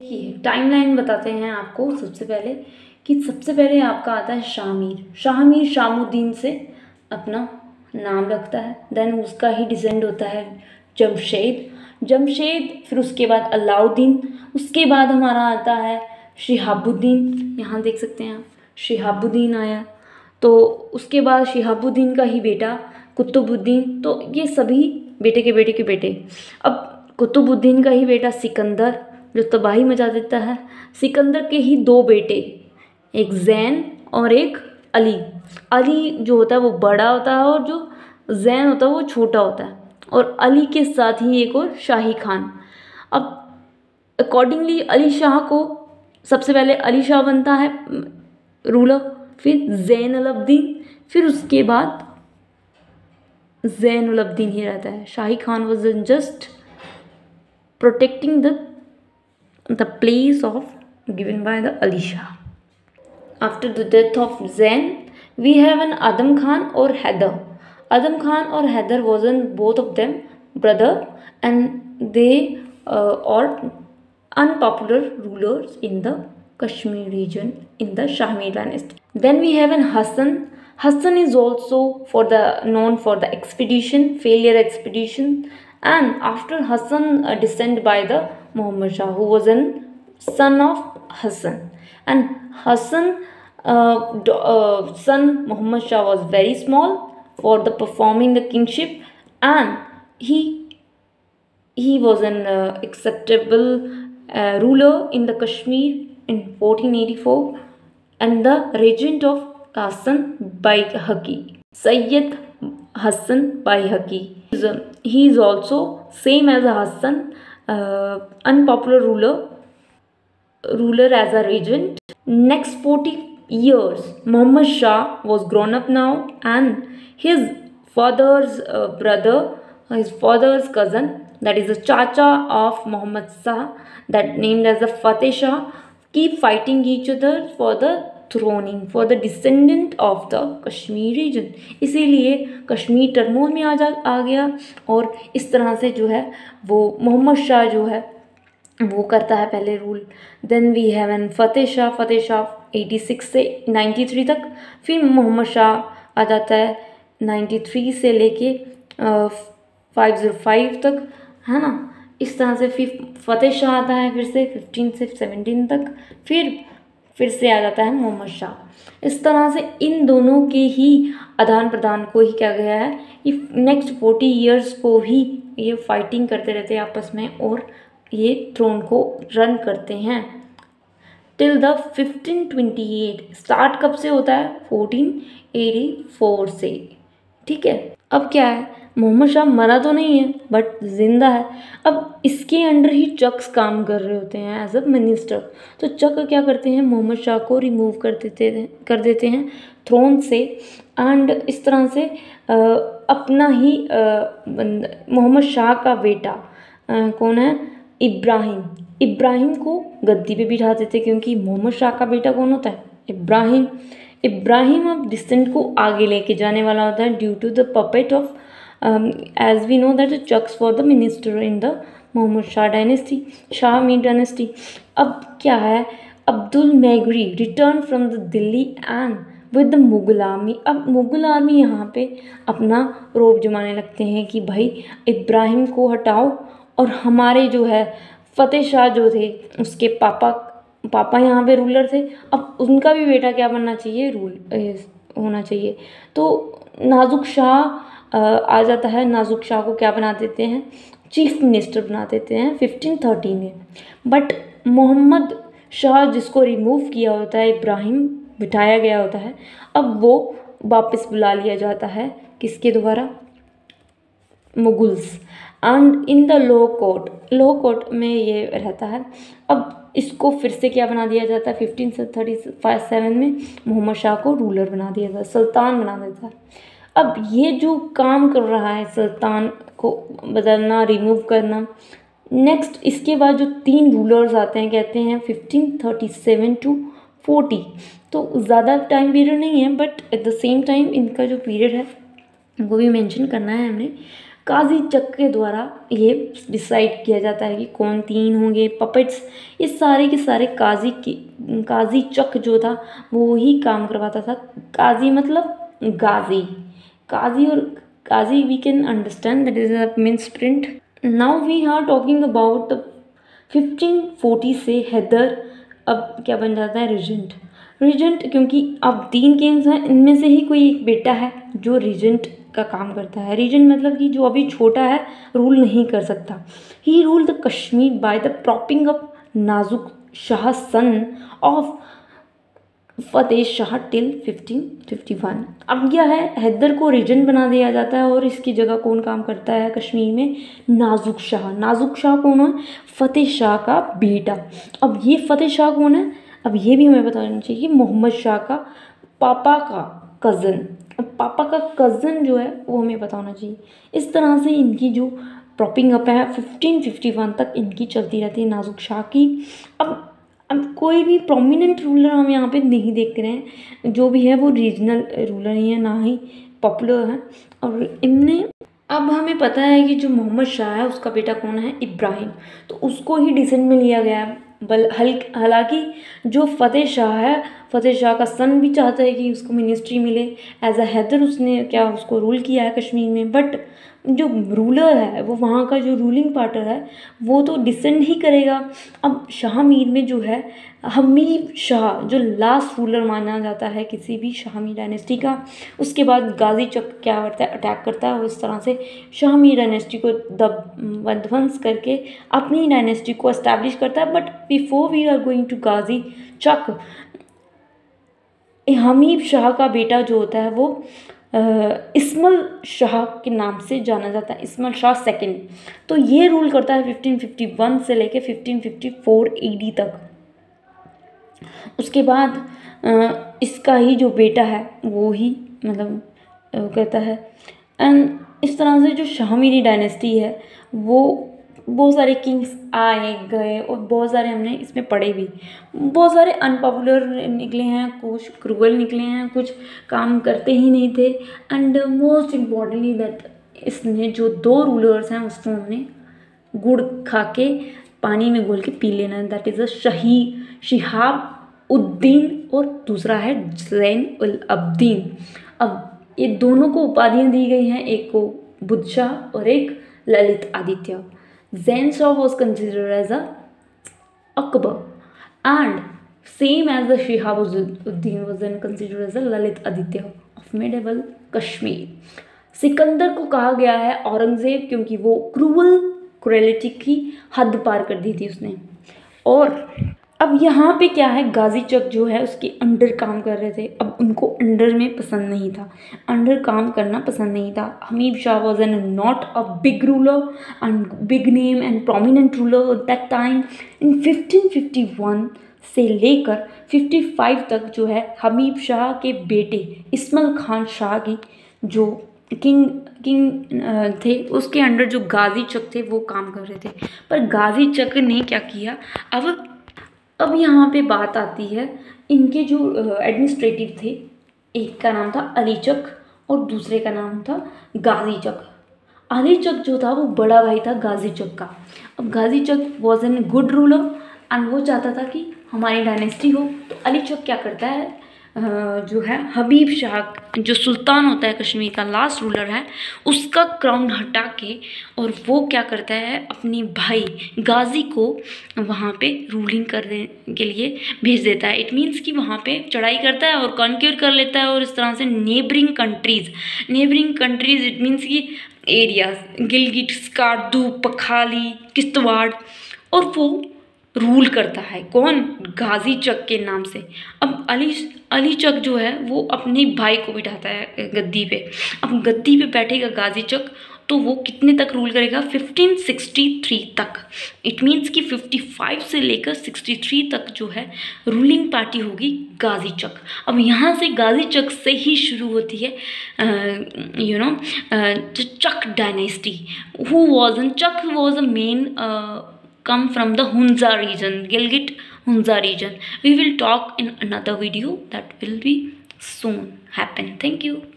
देखिए टाइमलाइन बताते हैं आपको सबसे पहले कि सबसे पहले आपका आता है शामिर। शामिर शामुद्दीन से अपना नाम रखता है। देन उसका ही डिसेंड होता है जमशेद। जमशेद, फिर उसके बाद अलाउद्दीन। उसके बाद हमारा आता है शिहाबुद्दीन। यहाँ देख सकते हैं आप, शिहाबुद्दीन आया। तो उसके बाद शिहाबुद्दीन का ही बेटा कुतुबुद्दीन। तो ये सभी बेटे के बेटे के बेटे। अब कुतुबुद्दीन का ही बेटा सिकंदर। जो तबाही मचा देता है, सिकंदर के ही दो बेटे, एक जैन और एक अली। अली जो होता है वो बड़ा होता है और जो जैन होता है वो छोटा होता है और अली के साथ ही एक और शाही खान। अब अकॉर्डिंगली अली शाह को सबसे पहले अली शाह बनता है, रूलर, फिर जैन अलब्दीन फिर उसके बाद जैन अलब्दीन ही रहता है। Shahi Khan was just protecting the the place of given by the Alisha. After the death of Zain, we have an Adam Khan or Heather. Adam Khan or Heather wasn't both of them brother and they uh, are unpopular rulers in the Kashmir region in the Shahmi dynasty. Then we have an Hassan. Hassan is also for the known for the expedition, failure expedition and after Hassan uh, descend by the Muhammad Shah who was a son of Hassan. And Hassan uh, uh, son Muhammad Shah was very small for the performing the kingship. And he he was an uh, acceptable uh, ruler in the Kashmir in 1484 and the regent of Hassan Baihaqi. Sayyid Hassan Baihaqi he is also same as Hassan uh, unpopular ruler ruler as a regent. Next 40 years muhammad shah was grown up now and his father's uh, brother his father's cousin that is the chacha of muhammad shah that named as the fateh shah keep fighting each other for the throning for the descendant of the Kashmir region इसीलिए Kashmir turmoil में आ जा, आ गया और इस तरह से जो है वो मोहम्मद शाह जो है, वो करता है पहले rule then we have an Fateh Shah Fateh Shah eighty six से नाइन्टी थ्री तक. फिर मोहम्मद शाह आ जाता है नाइन्टी थ्री से लेके फाइव ज़ीरो फाइव तक, है ना? इस तरह से फिर फ़तेह शाह आता है फिर से फिफ्टीन से सेवनटीन तक. फिर फिर से आ जाता है मोहम्मद शाह। इस तरह से इन दोनों के ही आदान प्रदान को ही क्या गया है। ये नेक्स्ट फोर्टी ईयर्स को भी ये फाइटिंग करते रहते हैं आपस में और ये थ्रोन को रन करते हैं। Till the fifteen twenty eight start कब से होता है? फोर्टीन एटी फोर से। ठीक है? अब क्या है? मोहम्मद शाह मरा तो नहीं है बट ज़िंदा है। अब इसके अंडर ही चक्स काम कर रहे होते हैं एज अ मिनिस्टर तो चक क्या करते हैं? मोहम्मद शाह को रिमूव कर देते कर देते हैं थ्रोन से। एंड इस तरह से आ, अपना ही मोहम्मद शाह का बेटा कौन है? इब्राहिम। इब्राहिम को गद्दी पे बिठा देते क्योंकि मोहम्मद शाह का बेटा कौन होता है? इब्राहिम। इब्राहिम अब डिसेंट को आगे लेके जाने वाला होता है due to the puppet of as we know that Chaks for the minister in the Mohammad Shah dynasty Shah Mir dynasty अब क्या है? Abdul Magre return from the Delhi and with the Mughal army अब Mughal army यहाँ पे अपना रोब जमाने लगते हैं कि भाई इब्राहिम को हटाओ और हमारे जो है फ़तेह शाह जो थे, उसके पापा पापा यहाँ पे रूलर थे। अब उनका भी बेटा क्या बनना चाहिए? रूल होना चाहिए। तो नाजुक शाह आ जाता है। नाजुक शाह को क्या बना देते हैं? चीफ मिनिस्टर बना देते हैं फिफ्टीन थर्टी में। बट मोहम्मद शाह जिसको रिमूव किया होता है इब्राहिम बिठाया गया होता है, अब वो वापस बुला लिया जाता है किसके द्वारा? Mughals. And in the low court low court में ये रहता है। अब इसको फिर से क्या बना दिया जाता है? फिफ्टीन थर्टी फाइव सेवन में मोहम्मद शाह को रूलर बना दिया जाता सुल्तान बना देता है। अब ये जो काम कर रहा है सुल्तान को बदलना रिमूव करना नेक्स्ट इसके बाद जो तीन रूलर्स आते हैं, कहते हैं fifteen thirty seven to forty तो ज़्यादा टाइम पीरियड नहीं है but at the same time इनका जो पीरियड है, वो भी मेंशन करना है हमने। काजी चक के द्वारा ये डिसाइड किया जाता है कि कौन तीन होंगे पपेट्स ये सारे के सारे काजी की, काजी चक जो था, वो ही काम करवाता था। काजी मतलब गाजी। काजी और Kazi we can understand that is means print now we are talking about fifteen forty से हैदर अब क्या बन जाता है रिजेंट रिजेंट क्योंकि अब तीन किंग्स हैं, इनमें से ही कोई एक बेटा है जो रिजेंट का काम करता है। रीजन मतलब कि जो अभी छोटा है रूल नहीं कर सकता। He rule the Kashmir by the propping up Nazuk Shah son of Fateh Shah till 1551 अब क्या है हैदर को रीजन बना दिया जाता है और इसकी जगह कौन काम करता है कश्मीर में? नाजुक शाह नाजुक शाह कौन है? फतेह शाह का बेटा। अब ये फतेह शाह कौन है? अब ये भी हमें बताना चाहिए मोहम्मद शाह का पापा का कज़न पापा का कज़न जो है, वो हमें पता होना चाहिए। इस तरह से इनकी जो प्रॉपिंग अप है फिफ्टीन फिफ्टी वन तक इनकी चलती रहती है नाजुक शाह की। अब अब कोई भी प्रोमिनेंट रूलर हम यहाँ पे नहीं देख रहे हैं। जो भी है, वो रीजनल रूलर ही है, ना ही पॉपुलर है। और इनने, अब हमें पता है कि जो मोहम्मद शाह है, उसका बेटा कौन है? इब्राहिम। तो उसको ही डिसेंट में लिया गया है। बल हल हालाँकि जो फ़तेह शाह है फ़तेह शाह का सन भी चाहता है कि उसको मिनिस्ट्री मिले। एज अ हैदर उसने क्या उसको रूल किया है कश्मीर में? बट जो रूलर है, वो वहाँ का जो रूलिंग पार्टर है, वो तो डिसेंड ही करेगा। अब शाह मीर में जो है हमीद शाह, जो लास्ट रूलर माना जाता है किसी भी शाहमी डायनेस्टी का, उसके बाद गाजी चक क्या करता है अटैक करता है और इस तरह से शाहमी डायनेस्टी को दब करके अपनी डायनेस्टी को इस्टेब्लिश करता है। But before we are going to Ghazi Chak Hamid Shah का बेटा जो होता है वो इस्मल शाह के नाम से जाना जाता है, इस्मल शाह सेकंड तो ये रूल करता है 1551 से लेके 1554 ईडी तक। उसके बाद इसका ही जो बेटा है, वो ही मतलब कहता है। एंड इस तरह से जो शाहमीरी डायनेस्टी है, वो बहुत सारे किंग्स आए, गए और बहुत सारे हमने इसमें पढ़े भी। बहुत सारे अनपॉपुलर निकले हैं, कुछ क्रूअल निकले हैं, कुछ काम करते ही नहीं थे। एंड मोस्ट इम्पॉर्टेंटली दैट इसमें जो दो रूलर्स हैं उसको हमने गुड़ खा के पानी में घोल के पी लेना that is a Shahi Shihab Uddin और दूसरा है जैन उल अब्दीन। अब ये दोनों को उपाधियाँ दी गई हैं, एक को बुद्धशाह और एक Lalit Aditya. Zain Shah was considered as a Akbar and same as the Shihabuddin was then considered as a Lalit Aditya of medieval Kashmir. Sikandar को कहा गया है औरंगज़ेब क्योंकि वो क्रूअल क्रुएलिटी की हद पार कर दी थी उसने और अब यहाँ पे क्या है, गाजी चक जो है उसके अंडर काम कर रहे थे। अब उनको अंडर में पसंद नहीं था। अंडर काम करना पसंद नहीं था। Hamid Shah was an not a big ruler and big name and prominent ruler that time in 1551 से लेकर 55 तक जो है हमीद शाह के बेटे इस्माइल खान शाह की जो किंग किंग थे, उसके अंडर जो गाजी चक थे वो काम कर रहे थे। पर गाजी चक ने क्या किया? अब अब यहाँ पे बात आती है, इनके जो एडमिनिस्ट्रेटिव थे, एक का नाम था अलीचक और दूसरे का नाम था गाजी चक अली चक जो था, वो बड़ा भाई था गाजी चक का। अब Ghazi Chak was an good ruler and वो चाहता था कि हमारी डायनेस्टी हो तो अली चक क्या करता है? जो है, हबीब शाह, जो सुल्तान होता है कश्मीर का लास्ट रूलर है, उसका क्राउन हटा के और वो क्या करता है, अपनी भाई गाजी को वहाँ पे रूलिंग करने के लिए भेज देता है। इट मीन्स कि वहाँ पे चढ़ाई करता है और कॉन्क्योर कर लेता है और इस तरह से neighbouring countries neighbouring countries it means कि एरियाज़ गिलगिट स्कार्दू पखाली किश्तवाड़ और वो रूल करता है। कौन? गाजी चक के नाम से। अब अली अली चक जो है, वो अपने भाई को बिठाता है गद्दी पे। अब गद्दी पे बैठेगा गाजी चक तो वो कितने तक रूल करेगा? 1563 तक। इट मीन्स कि 55 से लेकर 63 तक जो है रूलिंग पार्टी होगी गाजी चक। अब यहाँ से गाजी चक से ही शुरू होती है you know Chak dynasty who was an Chak was a man come from the Hunza region, Gilgit Hunza region. We will talk in another video that will be soon happen. Thank you.